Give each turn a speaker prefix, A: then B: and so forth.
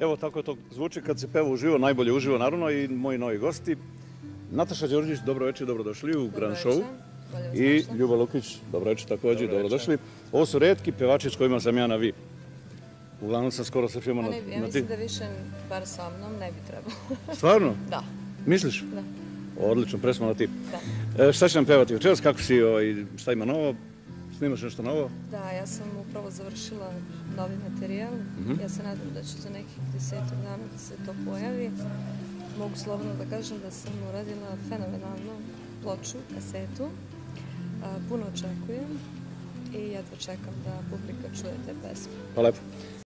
A: Evo tako to zvuči kad se peva uživo, najbolje uživo naravno i moji novi gosti. Nataša Đorđić, dobro večer, dobrodošli u Grand Show. I Ljuba Lukić, dobro večer također, dobrodošli. Ovo su redki pevači s kojima sam ja na vi. Uglavnom sam skoro sa svima
B: Pa
A: na,
B: ne bi, ja
A: na ti.
B: mislim da više, bar sa mnom, ne bi trebalo.
A: Stvarno?
B: da,
A: Misliš?
B: da,
A: Odlično, presmo na ti.
B: da.
A: E, šta će nam pevati večeras, kako si, ovaj, šta ima novo? Snimaš nešto novo?
B: Da, ja sam upravo završila novi materijal.
A: Mhm.
B: Ja se nadam da će za nekih desetak dana da se to pojavi. Mogu slobodno da kažem da sam uradila fenomenalnu ploču, kasetu. A, puno očekujem i jedva čekam da publika čuje te pesme.
A: Pa lepo.